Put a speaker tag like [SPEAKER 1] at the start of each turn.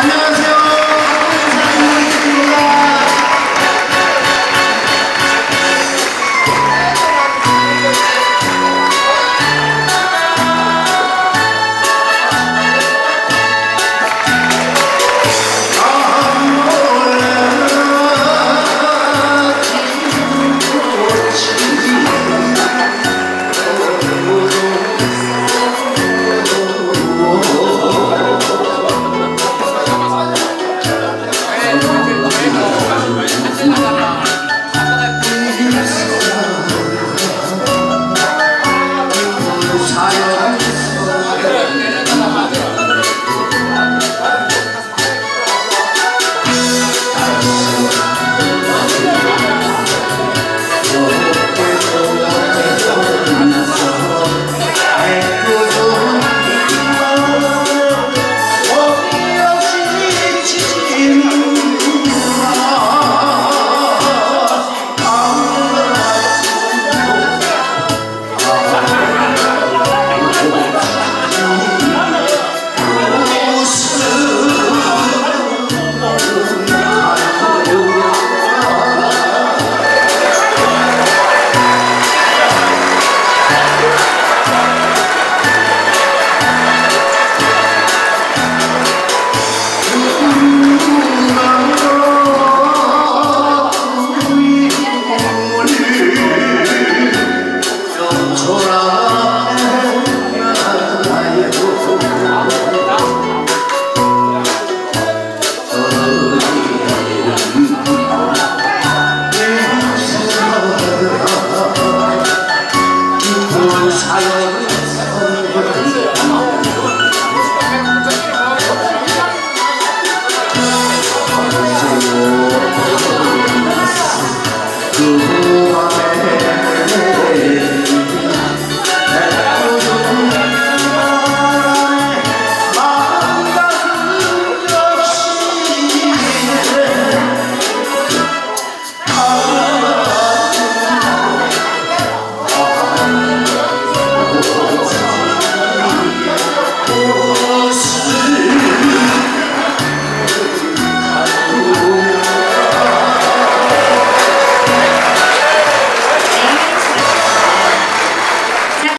[SPEAKER 1] 안녕.